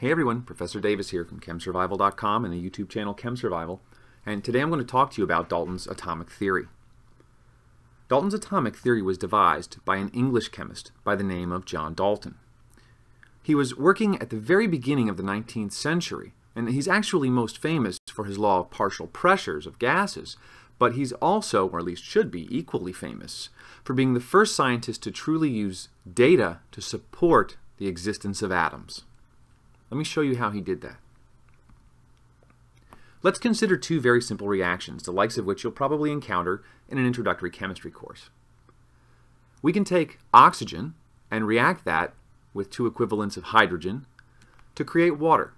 Hey everyone, Professor Davis here from ChemSurvival.com and the YouTube channel ChemSurvival, and today I'm going to talk to you about Dalton's atomic theory. Dalton's atomic theory was devised by an English chemist by the name of John Dalton. He was working at the very beginning of the 19th century, and he's actually most famous for his law of partial pressures of gases, but he's also, or at least should be, equally famous for being the first scientist to truly use data to support the existence of atoms. Let me show you how he did that. Let's consider two very simple reactions, the likes of which you'll probably encounter in an introductory chemistry course. We can take oxygen and react that with two equivalents of hydrogen to create water.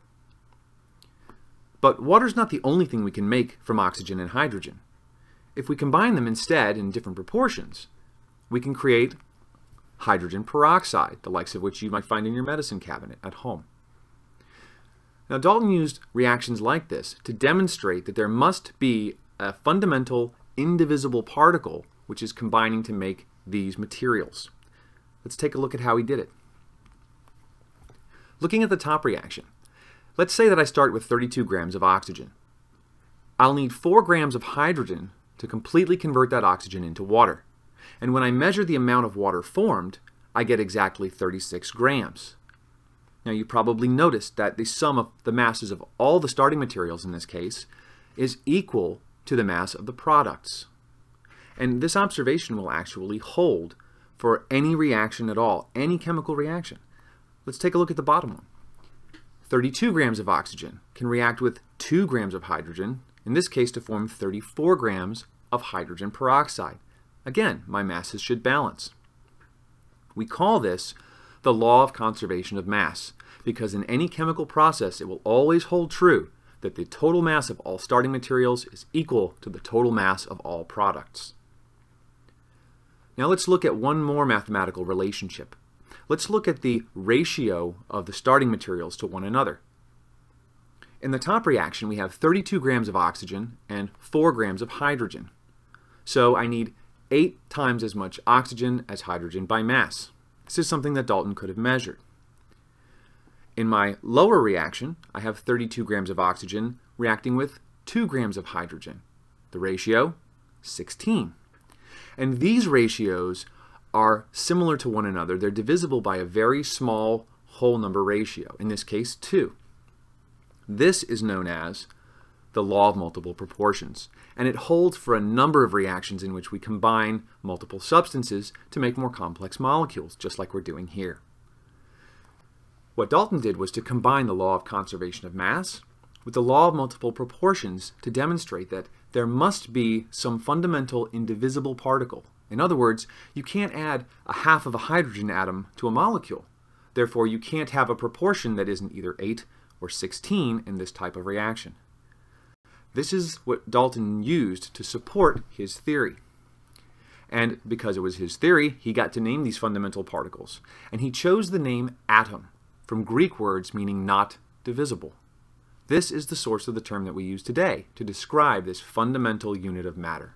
But water is not the only thing we can make from oxygen and hydrogen. If we combine them instead in different proportions, we can create hydrogen peroxide, the likes of which you might find in your medicine cabinet at home. Now, Dalton used reactions like this to demonstrate that there must be a fundamental indivisible particle which is combining to make these materials. Let's take a look at how he did it. Looking at the top reaction, let's say that I start with 32 grams of oxygen. I'll need 4 grams of hydrogen to completely convert that oxygen into water. And when I measure the amount of water formed, I get exactly 36 grams. Now you probably noticed that the sum of the masses of all the starting materials in this case is equal to the mass of the products. And this observation will actually hold for any reaction at all, any chemical reaction. Let's take a look at the bottom one. 32 grams of oxygen can react with 2 grams of hydrogen, in this case to form 34 grams of hydrogen peroxide. Again, my masses should balance. We call this the law of conservation of mass, because in any chemical process it will always hold true that the total mass of all starting materials is equal to the total mass of all products. Now let's look at one more mathematical relationship. Let's look at the ratio of the starting materials to one another. In the top reaction, we have 32 grams of oxygen and 4 grams of hydrogen. So I need 8 times as much oxygen as hydrogen by mass. This is something that Dalton could have measured. In my lower reaction, I have 32 grams of oxygen reacting with 2 grams of hydrogen. The ratio, 16. And these ratios are similar to one another. They're divisible by a very small whole number ratio, in this case 2. This is known as the law of multiple proportions, and it holds for a number of reactions in which we combine multiple substances to make more complex molecules, just like we're doing here. What Dalton did was to combine the law of conservation of mass with the law of multiple proportions to demonstrate that there must be some fundamental indivisible particle. In other words, you can't add a half of a hydrogen atom to a molecule. Therefore, you can't have a proportion that isn't either 8 or 16 in this type of reaction. This is what Dalton used to support his theory. And because it was his theory, he got to name these fundamental particles. And he chose the name atom from Greek words meaning not divisible. This is the source of the term that we use today to describe this fundamental unit of matter.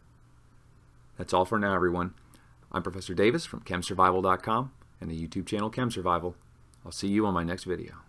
That's all for now, everyone. I'm Professor Davis from ChemSurvival.com and the YouTube channel ChemSurvival. I'll see you on my next video.